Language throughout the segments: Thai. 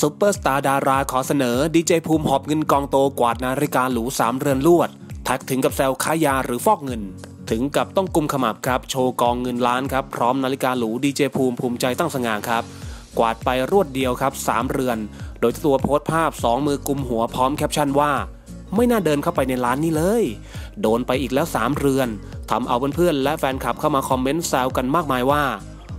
ซุปเปอร์สตาร์ดาราขอเสนอดีเจภูมิหอบเงินกองโตกวาดนาฬิกาหรูสามเรือนรวด ทักถึงกับแซวค้ายาหรือฟอกเงิน ถึงกับต้องกุมขมับครับ โชว์กองเงินล้านครับพร้อมนาฬิกาหรูดีเจภูมิภูมิใจตั้งสง่าครับ กวาดไปรวดเดียวครับสามเรือน โดยตัวโพสต์ภาพสองมือกุมหัวพร้อมแคปชั่นว่า ไม่น่าเดินเข้าไปในร้านนี้เลย โดนไปอีกแล้วสามเรือนทำเอาเพื่อนๆและแฟนคลับเข้ามาคอมเมนต์แซวกันมากมายว่า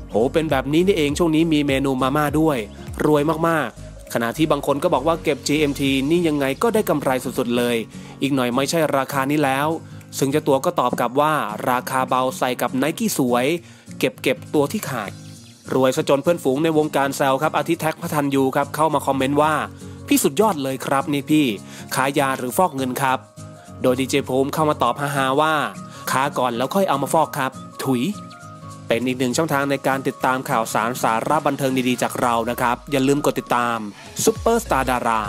โหเป็นแบบนี้นี่เองช่วงนี้มีเมนูมาม่าด้วย รวยมากๆ ขณะที่บางคนก็บอกว่าเก็บ GMT นี่ยังไงก็ได้กำไรสุดๆเลย อีกหน่อยไม่ใช่ราคานี้แล้ว ซึ่งเจ้าตัวก็ตอบกลับว่าราคาเบาใส่กับไนกี้สวย เก็บเก็บตัวที่ขาด รวยซะจนเพื่อนฝูงในวงการแซวครับอาทิแท็คภรัณยูครับเข้ามาคอมเมนต์ว่า พี่สุดยอดเลยครับนี่พี่ขายยาหรือฟอกเงินครับ โดยดีเจภูมิเข้ามาตอบฮาๆว่าค้าก่อนแล้วค่อยเอามาฟอกครับ ถุย เป็นอีกหนึ่งช่องทางในการติดตามข่าวสารสาระบันเทิงดีๆจากเรานะครับ อย่าลืมกดติดตามซุปเปอร์สตาร์ดารา